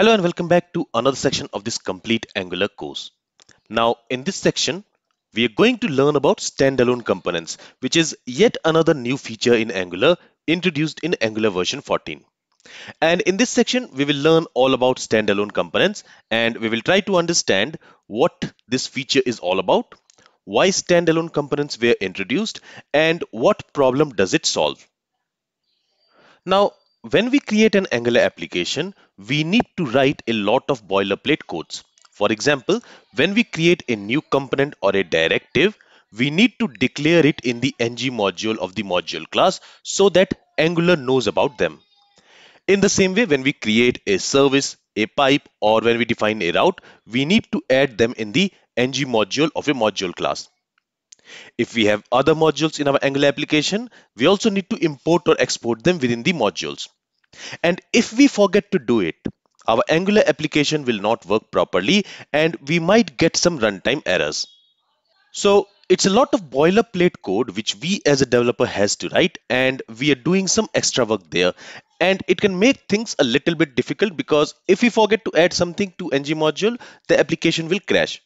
Hello and welcome back to another section of this complete Angular course. Now in this section, we are going to learn about standalone components, which is yet another new feature in Angular introduced in Angular version 14. And in this section, we will learn all about standalone components and we will try to understand what this feature is all about, why standalone components were introduced, and what problem does it solve. Now, when we create an Angular application, we need to write a lot of boilerplate codes. For example, when we create a new component or a directive, we need to declare it in the ng module of the module class so that Angular knows about them. In the same way, when we create a service, a pipe, or when we define a route, we need to add them in the ng module of a module class. If we have other modules in our Angular application, we also need to import or export them within the modules. And if we forget to do it, our Angular application will not work properly and we might get some runtime errors. So it's a lot of boilerplate code which we as a developer has to write and we are doing some extra work there and it can make things a little bit difficult because if we forget to add something to ng module the application will crash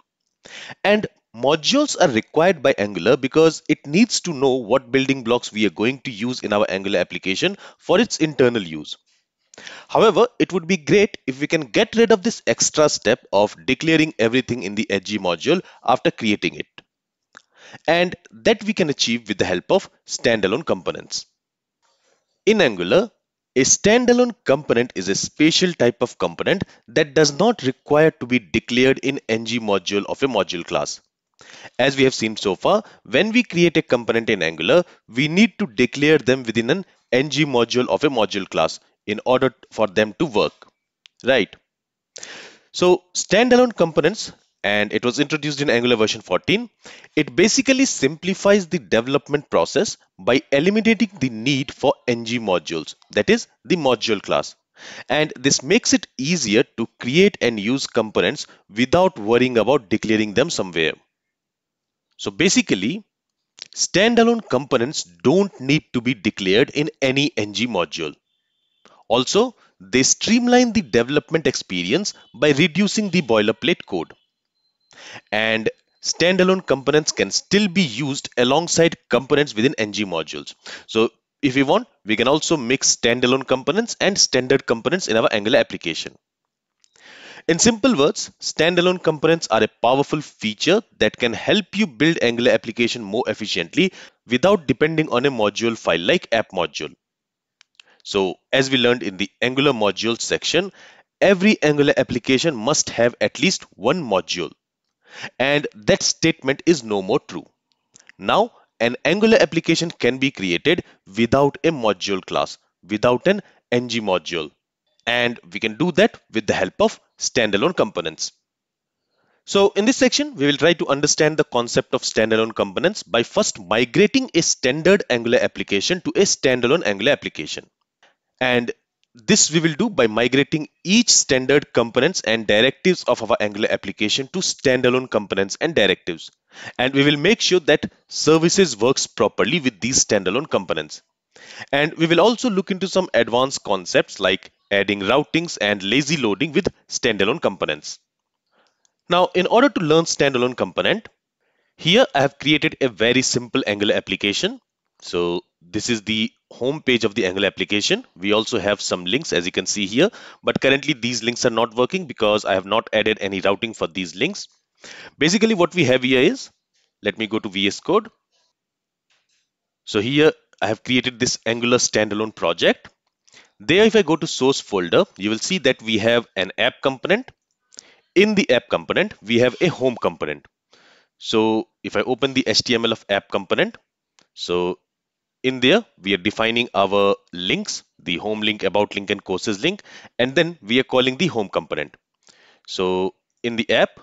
and Modules are required by Angular because it needs to know what building blocks we are going to use in our Angular application for its internal use. However, it would be great if we can get rid of this extra step of declaring everything in the ng module after creating it. And that we can achieve with the help of standalone components. In Angular, a standalone component is a special type of component that does not require to be declared in ng module of a module class. As we have seen so far, when we create a component in Angular, we need to declare them within an ng module of a module class in order for them to work, right? So standalone components, and it was introduced in Angular version 14, it basically simplifies the development process by eliminating the need for ng modules, that is the module class. And this makes it easier to create and use components without worrying about declaring them somewhere. So basically, standalone components don't need to be declared in any ng module. Also, they streamline the development experience by reducing the boilerplate code. And standalone components can still be used alongside components within ng modules. So if we want, we can also mix standalone components and standard components in our Angular application. In simple words, standalone components are a powerful feature that can help you build Angular application more efficiently without depending on a module file like app module. So as we learned in the Angular modules section, every Angular application must have at least one module. And that statement is no more true. Now, an Angular application can be created without a module class, without an ng module. And we can do that with the help of standalone components. So in this section, we will try to understand the concept of standalone components by first migrating a standard Angular application to a standalone Angular application. And this we will do by migrating each standard components and directives of our Angular application to standalone components and directives. And we will make sure that services works properly with these standalone components. And we will also look into some advanced concepts like adding routings and lazy loading with standalone components. Now, in order to learn standalone component, here I have created a very simple Angular application. So this is the home page of the Angular application. We also have some links as you can see here, but currently these links are not working because I have not added any routing for these links. Basically what we have here is, let me go to VS Code. So here I have created this Angular standalone project. There, if I go to source folder, you will see that we have an app component. In the app component, we have a home component. So if I open the HTML of app component, so in there, we are defining our links, the home link, about link, and courses link, and then we are calling the home component. So in the app,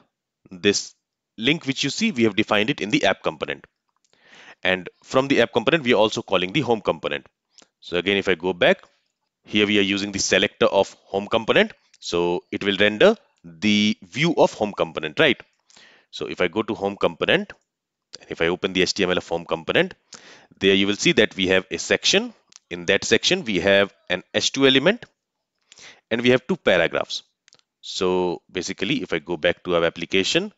this link which you see, we have defined it in the app component. And from the app component, we are also calling the home component. So again, if I go back, here we are using the selector of home component. So it will render the view of home component, right? So if I go to home component, and if I open the HTML of home component, there you will see that we have a section. In that section, we have an H2 element and we have two paragraphs. So basically, if I go back to our application,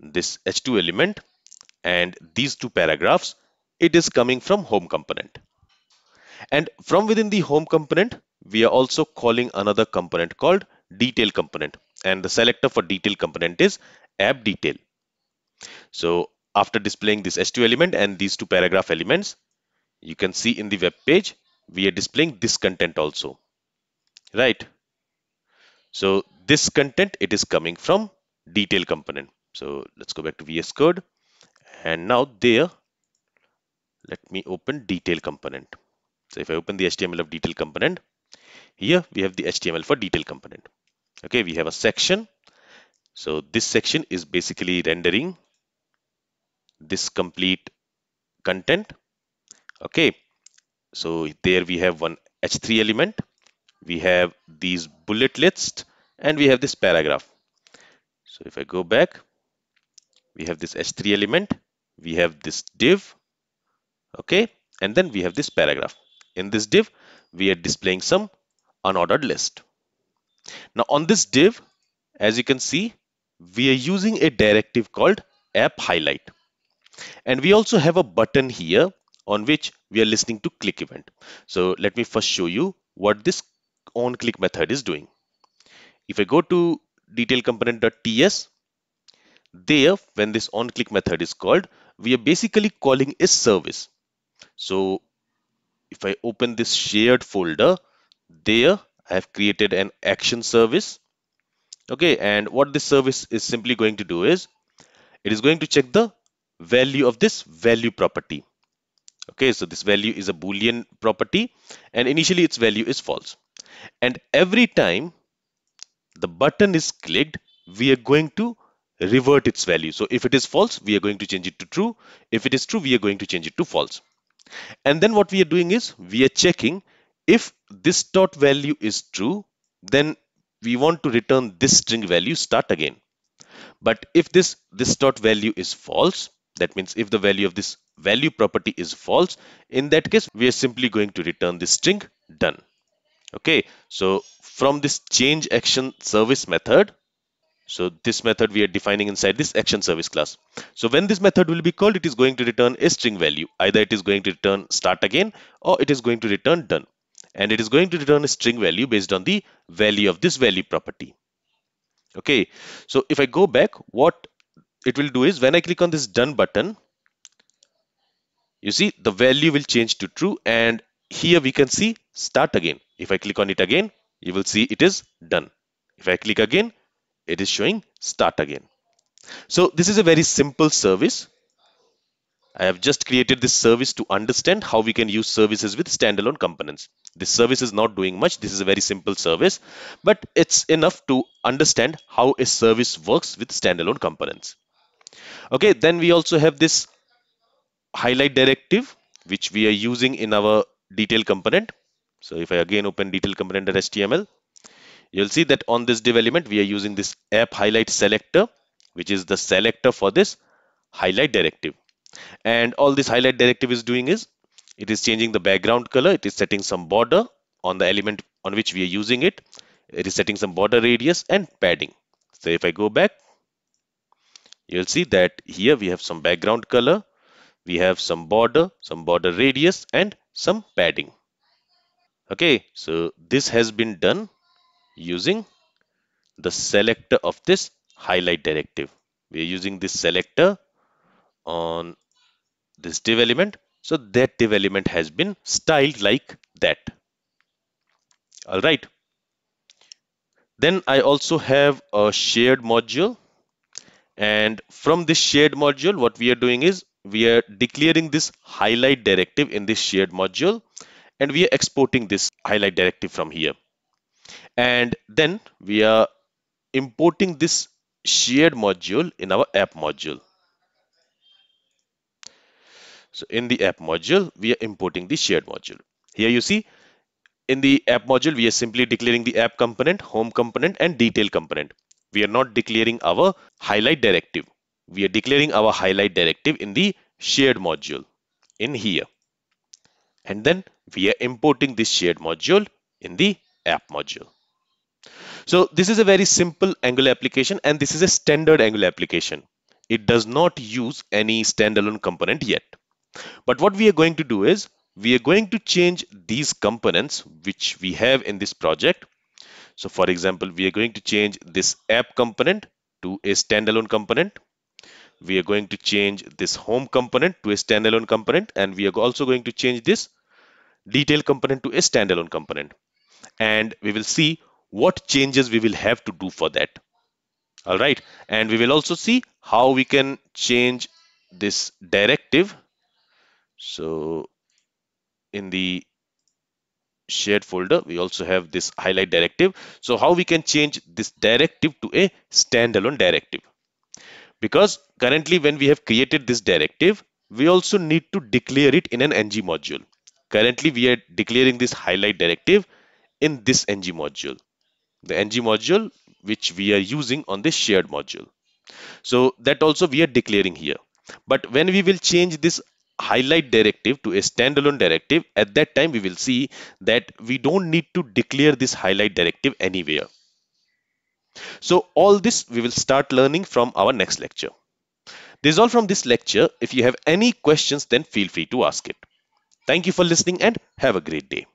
this H2 element and these two paragraphs, it is coming from home component. And from within the home component, we are also calling another component called detail component. And the selector for detail component is app detail. So after displaying this H2 element and these two paragraph elements, you can see in the web page, we are displaying this content also, right? So this content, it is coming from detail component. So let's go back to VS Code. And now there, let me open detail component. So if I open the HTML of detail component, here we have the HTML for detail component. Okay, we have a section. So this section is basically rendering this complete content. Okay, so there we have one H3 element. We have these bullet lists and we have this paragraph. So if I go back, we have this H3 element, we have this div, okay, and then we have this paragraph. In this div, we are displaying some unordered list. Now on this div, as you can see, we are using a directive called app highlight. And we also have a button here on which we are listening to click event. So let me first show you what this on click method is doing. If I go to detail component.ts, there when this on click method is called, we are basically calling a service. So if I open this shared folder, there I have created an action service. Okay, and what this service is simply going to do is it is going to check the value of this value property. Okay, so this value is a boolean property and initially its value is false. And every time the button is clicked, we are going to revert its value. So if it is false, we are going to change it to true. If it is true, we are going to change it to false. And then what we are doing is we are checking if this dot value is true, then we want to return this string value start again. But if this this dot value is false, that means if the value of this value property is false, in that case, we are simply going to return this string done. Okay, so from this change action service method, so this method we are defining inside this action service class. So when this method will be called, it is going to return a string value. Either it is going to return start again or it is going to return done. And it is going to return a string value based on the value of this value property. Okay, so if I go back, what it will do is when I click on this done button, you see the value will change to true and here we can see start again. If I click on it again, you will see it is done. If I click again, it is showing start again. So this is a very simple service. I have just created this service to understand how we can use services with standalone components. This service is not doing much. This is a very simple service, but it's enough to understand how a service works with standalone components. Okay, then we also have this highlight directive, which we are using in our detail component. So if I again open detail component.html, you'll see that on this div element, we are using this app highlight selector, which is the selector for this highlight directive. And all this highlight directive is doing is it is changing the background color. It is setting some border on the element on which we are using it. It is setting some border radius and padding. So if I go back, you'll see that here we have some background color. We have some border, some border radius and some padding. Okay, so this has been done using the selector of this highlight directive. We are using this selector on this div element. So that div element has been styled like that. All right. Then I also have a shared module. And from this shared module, what we are doing is we are declaring this highlight directive in this shared module and we are exporting this highlight directive from here and then we are importing this shared module in our app module. So in the app module we are importing the shared module. Here you see in the app module we are simply declaring the app component home component and detail component. We are not declaring our highlight directive. We are declaring our highlight directive in the shared module in here. And then we are importing this shared module in the app module So this is a very simple Angular application and this is a standard Angular application. It does not use any standalone component yet. But what we are going to do is we are going to change these components which we have in this project. So for example, we are going to change this app component to a standalone component. We are going to change this home component to a standalone component and we are also going to change this detail component to a standalone component. And we will see what changes we will have to do for that. All right. And we will also see how we can change this directive. So in the shared folder we also have this highlight directive so how we can change this directive to a standalone directive because currently when we have created this directive we also need to declare it in an ng module currently we are declaring this highlight directive in this ng module the ng module which we are using on this shared module so that also we are declaring here but when we will change this highlight directive to a standalone directive, at that time we will see that we don't need to declare this highlight directive anywhere. So all this we will start learning from our next lecture. This is all from this lecture. If you have any questions, then feel free to ask it. Thank you for listening and have a great day.